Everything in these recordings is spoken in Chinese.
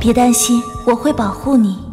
别担心，我会保护你。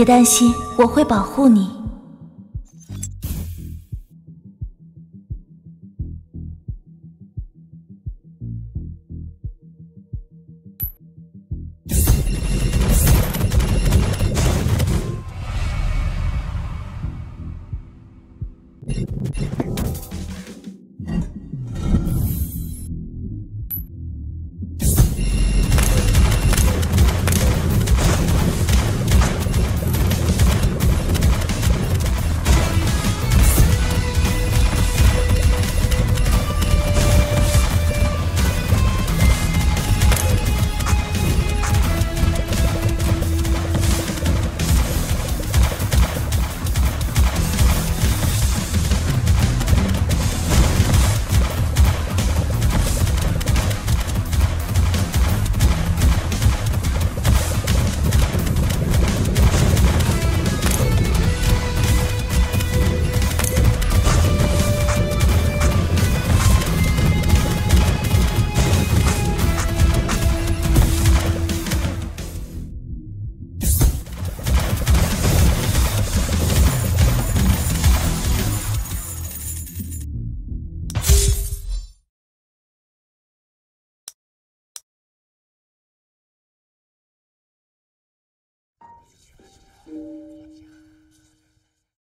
别担心，我会保护你。